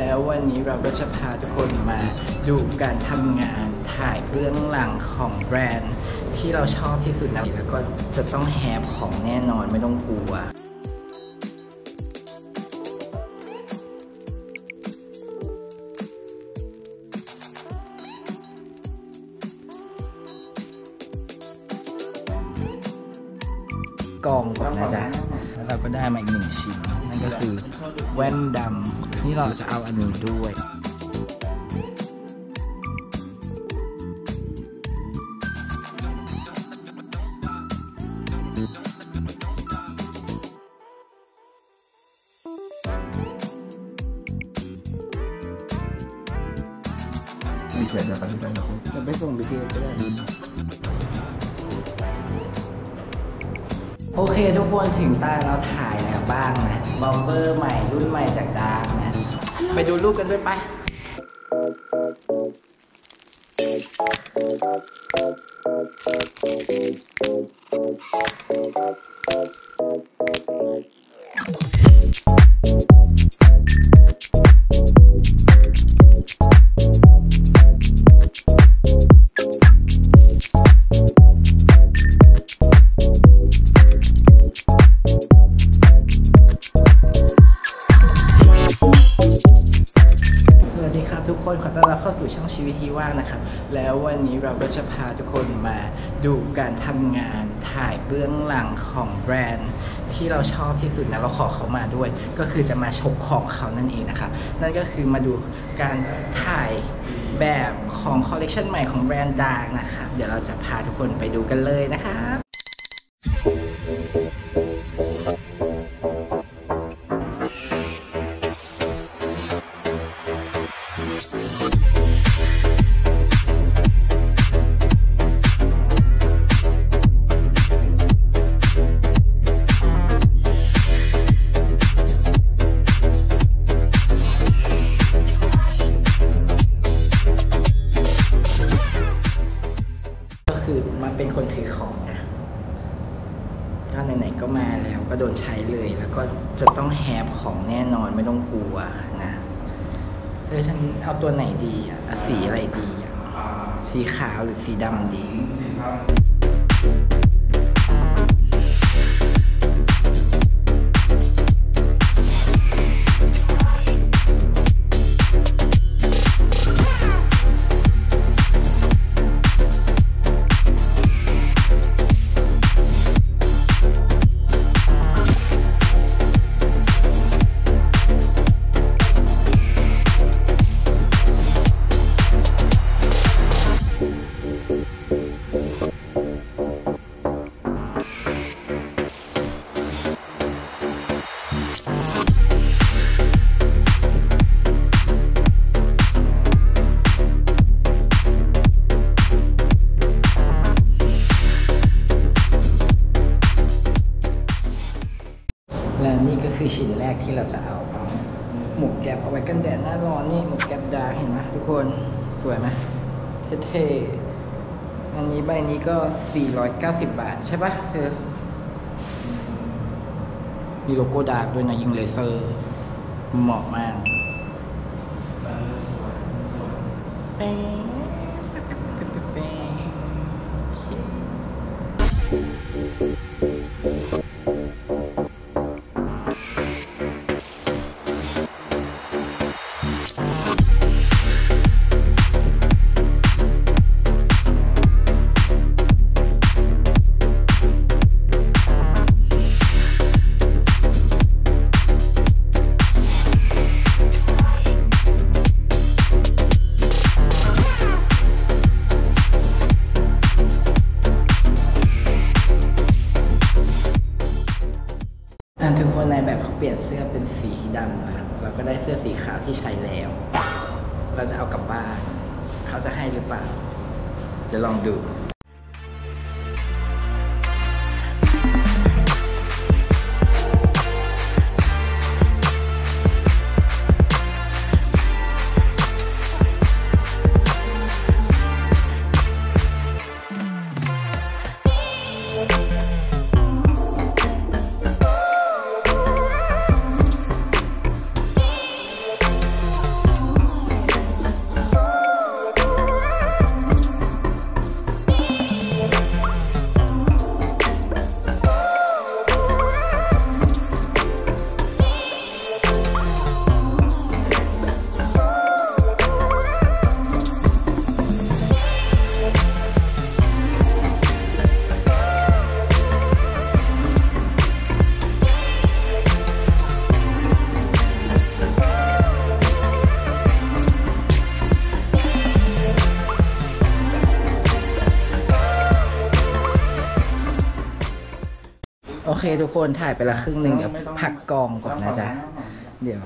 แล้ววันนี้เราก็จะพาทุกคนมาดูการทำงานถ่ายเบื้องหลังของแบรนด์ ที่เราชอบที่สุดนะแล้วก็จะต้องแฮปของแน่นอนไม่ต้องกลัว กองก่อนนะจ๊ะแล้วเราก็ได้มาอีกหนึ่งชิ้นนั่นก็คือแว่นดำนี่เราจะเอาอันนี้ด้วยมีเทรดแบบนี้ด้วยนะคุณจะไปส่งบีทีก็ได้ โอเคทุกคนถึงตาเราถ่ายแล้วบ้างนะบอมเบอร์ใหม่รุ่นใหม่จากดาร์กนะ ไปดูรูปกันด้วยไปส คนขอต้อนรับเข้าสู่ช่องชีวิตที่ว่างนะครับ แล้ววันนี้เราก็จะพาทุกคนมาดูการทำงานถ่ายเบื้องหลังของแบรนด์ ที่เราชอบที่สุดนะเราขอเขามาด้วย ก็คือจะมาชกของเขานั่นเองนะครับ นั่นก็คือมาดูการถ่ายแบบของคอลเลกชันใหม่ของแบรนด์ดางนะครับ เดี๋ยวเราจะพาทุกคนไปดูกันเลยนะครับ ออฉันเอาตัวไหนดีอะสีอะไรดีอะสีขาวหรือสีดำดี ก็ 490 บาท ใช่ปะเธอ มีโลโก้ดาร์กด้วยนะ ยิงเลเซอร์ เหมาะมากเป๊ะเป๊ะเป๊ะเป๊ะเป๊ะโอเคอะ ปลี่ยนเสื้อเป็นสีดำนะเราก็ได้เสื้อสีขาวที่ใช้แล้ว เราจะเอากลับบ้าน เขาจะให้หรือเปล่า จะลองดู เคทุกคนถ่ายไปละครึ่งหนึ่งเดี๋ยวพักกองก่อนนะจ๊ะ เดี๋ยว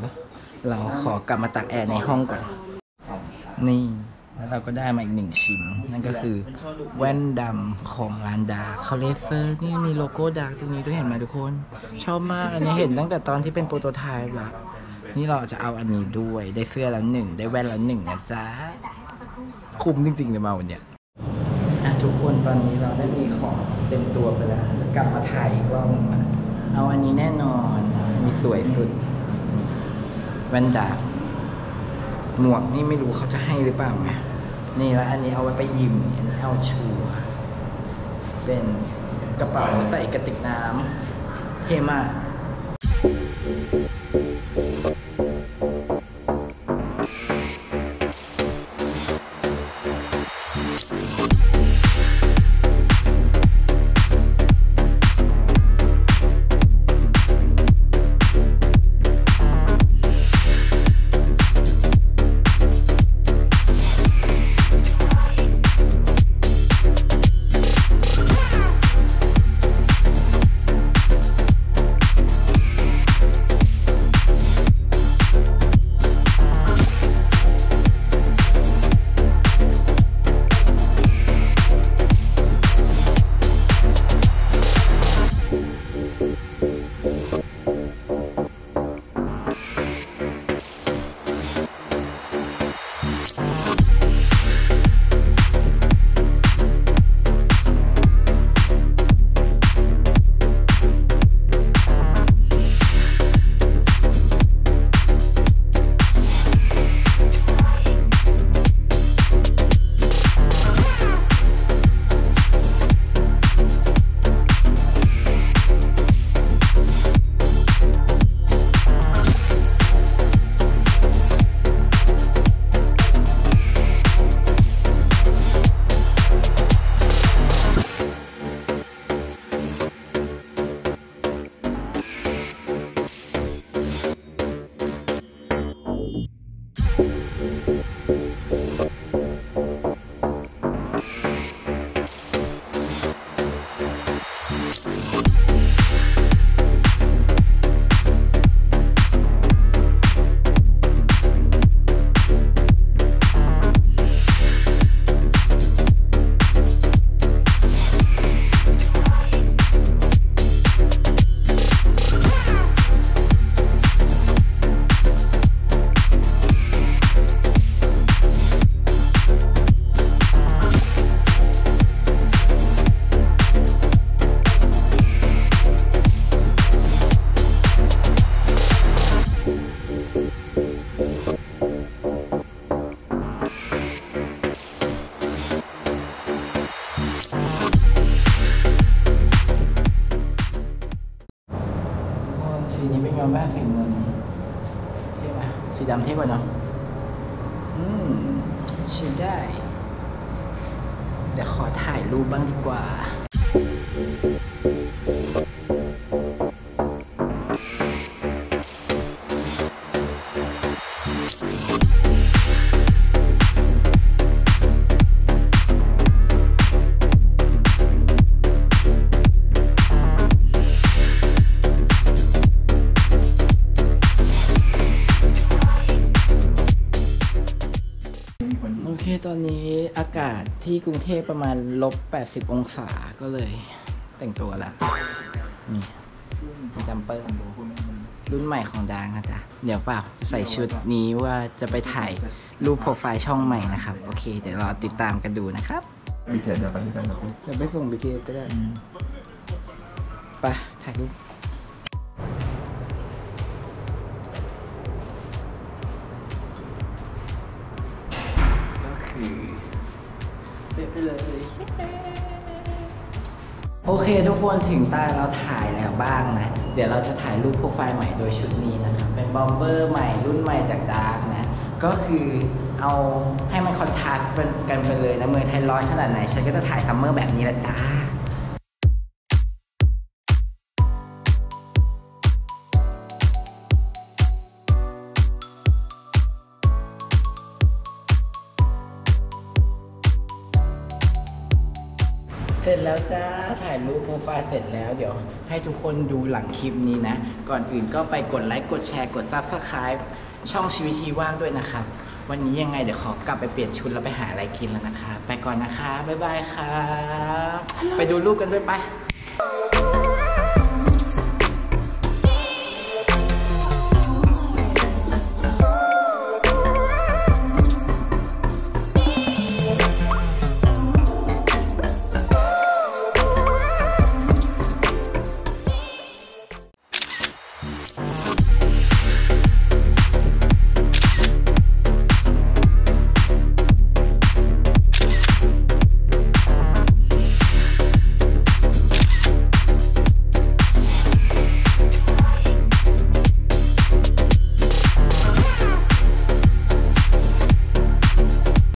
เราขอกลับมาตากแอร์ในห้องก่อน นี่แล้วเราก็ได้มาอีกหนึ่งชิ้น นั่นก็คือแว่นดำของร้านดาร์คเลเซอร์นี่มีโลโก้ดาร์กตรงนี้ด้วยเห็นไหมทุกคน ชอบมากอันนี้เห็นตั้งแต่ตอนที่เป็น prototype ละนี่เราจะเอาอันนี้ด้วยได้เสื้อแล้วหนึ่งได้แว่นแล้วหนึ่งนะจ๊ะ คุ้มจริงๆเลยมาวันเนี้ยอะ ทุกคนตอนนี้เราได้มีของเต็มตัวไปแล้วจะกลับมาถ่ายอีกรอบนึงละเอาอันนี้แน่นอนอันนี้สวยสุดแว่นดาบหมวกนี่ไม่รู้เขาจะให้หรือเปล่าไงนี่แล้วอันนี้เอาไว้ไปยิมอันนี้เอาชัวร์เป็นกระเป๋าใส่กระติกน้ำเท่มาก ใช้ได้ เดี๋ยวขอถ่ายรูปบ้างดีกว่า ตอนนี้อากาศที่กรุงเทพประมาณลบ 80 องศาก็เลยแต่งตัวละนี่เป็นจัมเปอร์รุ่นใหม่ของดางนะจ๊ะ เดี๋ยวเปล่าใส่ชุดนี้ว่าจะไปถ่ายรูปโปรไฟล์ช่องใหม่นะครับ โอเค เดี๋ยวรอติดตามกันดูนะครับมีเทรนเดียวกันที่ได้นะคุณเดี๋ยวไปส่ง BTS ก็ได้ไปถ่ายรูป โอเคทุกคนถึงตาเราถ่ายแล้วบ้างนะ เดี๋ยวเราจะถ่ายรูปโปรไฟล์ใหม่โดยชุดนี้นะครับเป็น bomber ใหม่รุ่นใหม่จากดาร์กนะ ก็คือเอาให้มัน contrast กันไปเลยนะเมืองไทยร้อนขนาดไหน ฉันก็จะถ่าย summer แบบนี้ละจ้า เสร็จแล้วจ้าถ่ายรูปโปรไฟล์เสร็จแล้วเดี๋ยว ให้ทุกคนดูหลังคลิปนี้นะ ก่อนอื่นก็ไปกดไลค์กดแชร์กด Subscribe ช่องชีวิตทีว่างด้วยนะครับ วันนี้ยังไงเดี๋ยวขอกลับไปเปลี่ยนชุดแล้วไปหาอะไรกินแล้วนะคะ ไปก่อนนะคะ บ๊ายบายครับไปดูรูปกันด้วยไป